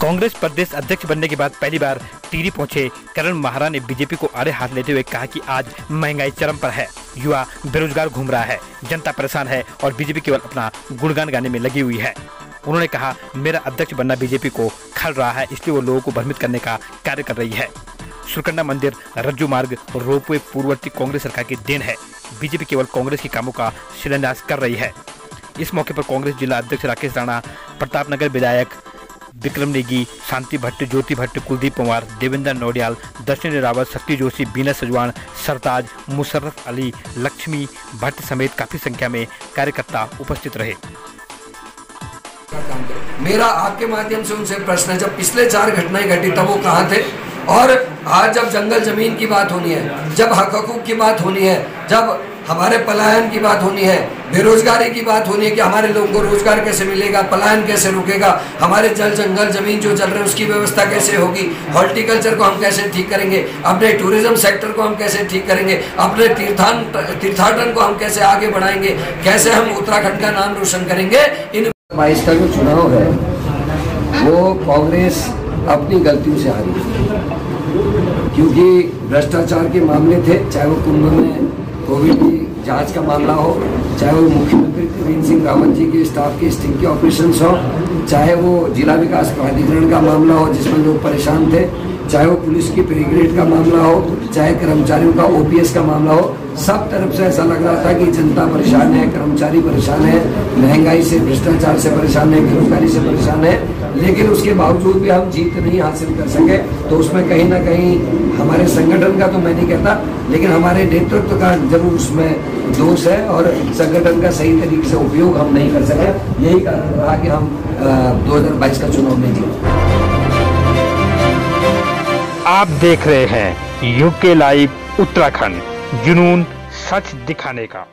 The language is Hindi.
कांग्रेस प्रदेश अध्यक्ष बनने के बाद पहली बार टीरी पहुँचे। करण महारा ने बीजेपी को आड़े हाथ लेते हुए कहा कि आज महँगाई चरम पर है। युवा बेरोजगार घूम रहा है, जनता परेशान है और बीजेपी केवल अपना गुणगान गाने में लगी हुई है। उन्होंने कहा, मेरा अध्यक्ष बनना बीजेपी को खल रहा है, इसलिए वो लोगों को भ्रमित करने का कार्य कर रही है। सुरकंडा मंदिर, रज्जू मार्ग, रोपवे पूर्ववर्ती कांग्रेस सरकार की देन है। बीजेपी केवल कांग्रेस के कामों का शिलान्यास कर रही है। इस मौके पर कांग्रेस जिला अध्यक्ष राकेश राणा, प्रतापनगर विधायक विक्रम नेगी, शांति भट्ट, ज्योति भट्ट, कुलदीप पवार देवेंद्र नौडियाल, दर्शनी रावत, शक्ति जोशी, बीना सजवान, सरताज, मुशर्रफ अली, लक्ष्मी भट्ट समेत काफ़ी संख्या में कार्यकर्ता उपस्थित रहे। मेरा आपके माध्यम से उनसे प्रश्न है, जब पिछले चार घटनाएँ घटी तब वो कहाँ थे? और आज जब जंगल ज़मीन की बात होनी है, जब हक हकूक की बात होनी है, जब हमारे पलायन की बात होनी है, बेरोजगारी की बात होनी है कि हमारे लोगों को रोज़गार कैसे मिलेगा, पलायन कैसे रुकेगा, हमारे जल जंगल ज़मीन जो चल रहे हैं, उसकी व्यवस्था कैसे होगी, हॉर्टिकल्चर को हम कैसे ठीक करेंगे, अपने टूरिज़्म सेक्टर को हम कैसे ठीक करेंगे, अपने तीर्थान, तीर्थाटन को हम कैसे आगे बढ़ाएँगे, कैसे हम उत्तराखंड का नाम रोशन करेंगे, इन बाईस का जो चुनाव है, वो कांग्रेस अपनी गलतियों से हारी। क्योंकि भ्रष्टाचार के मामले थे, चाहे वो कुंभ में कोविड की जाँच का मामला हो, चाहे वो मुख्यमंत्री त्रिवेंद्र सिंह रावत जी के स्टाफ के स्टिंग के ऑपरेशन हो, चाहे वो जिला विकास प्राधिकरण का मामला हो जिसमें लोग परेशान थे चाहे वो पुलिस की पेरीग्रेड का मामला हो, चाहे कर्मचारियों का ओपीएस का मामला हो, सब तरफ़ से ऐसा लग रहा था कि जनता परेशान है, कर्मचारी परेशान है, महँगाई से, भ्रष्टाचार से परेशान है, बेरोजगारी से परेशान है, लेकिन उसके बावजूद भी हम जीत नहीं हासिल कर सके तो उसमें कहीं ना कहीं हमारे संगठन का तो मैं नहीं कहता, लेकिन हमारे नेतृत्व का ज़रूर उसमें दोष है और संगठन का सही तरीके से उपयोग हम नहीं कर सके, यही कारण रहा कि हम दो हज़ार बाईस का चुनाव नहीं जीते। आप देख रहे हैं यूके लाइव उत्तराखंड जुनून सच दिखाने का।